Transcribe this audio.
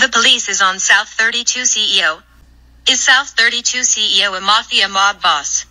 The police is on South 32 CEO. Is South 32 CEO a mafia mob boss?